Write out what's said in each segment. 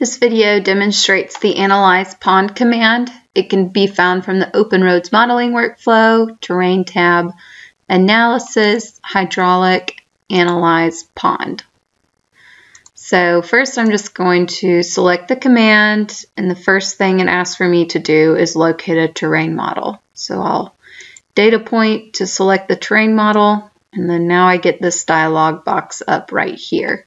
This video demonstrates the Analyze Pond command. It can be found from the Open Roads Modeling Workflow, Terrain tab, Analysis, Hydraulic, Analyze Pond. So first I'm just going to select the command and the first thing it asks for me to do is locate a terrain model. So I'll data point to select the terrain model and then now I get this dialog box up right here.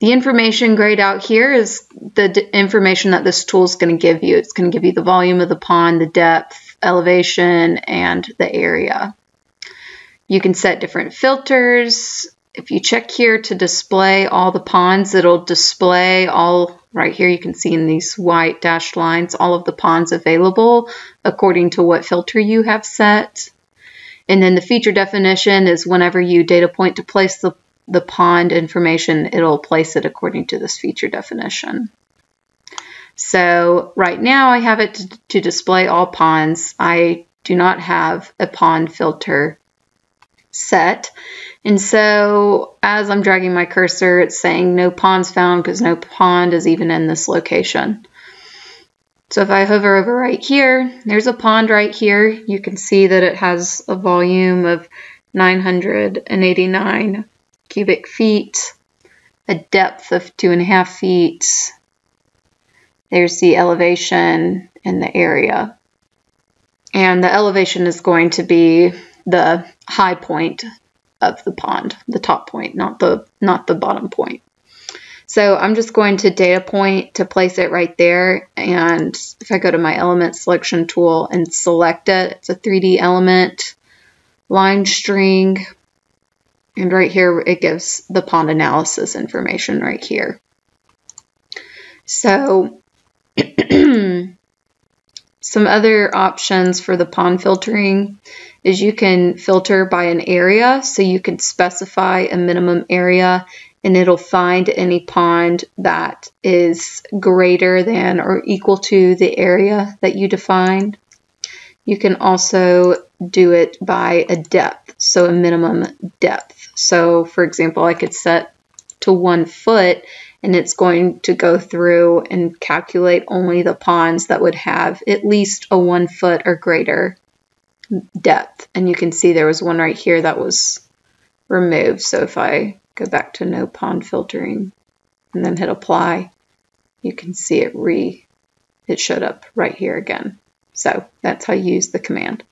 The information grayed out here is the information that this tool is going to give you. It's going to give you the volume of the pond, the depth, elevation, and the area. You can set different filters. If you check here to display all the ponds, it'll display all, right here you can see in these white dashed lines, all of the ponds available according to what filter you have set. And then the feature definition is whenever you data point to place the the pond information, it'll place it according to this feature definition. So right now I have it to, display all ponds. I do not have a pond filter set. And so as I'm dragging my cursor, it's saying no ponds found because no pond is even in this location. So if I hover over right here, there's a pond right here. You can see that it has a volume of 989 cubic feet, a depth of two and a half feet. There's the elevation and the area. And the elevation is going to be the high point of the pond, the top point, not the not the bottom point. So I'm just going to data point to place it right there. And if I go to my element selection tool and select it, it's a 3D element, line string, and right here, it gives the pond analysis information right here. So some other options for the pond filtering is you can filter by an area. So you can specify a minimum area and it'll find any pond that is greater than or equal to the area that you defined. You can also do it by a depth, so a minimum depth. So for example, I could set to one foot and it's going to go through and calculate only the ponds that would have at least a one foot or greater depth. And you can see there was one right here that was removed. So if I go back to no pond filtering and then hit apply, you can see it re, it showed up right here again. So that's how you use the command.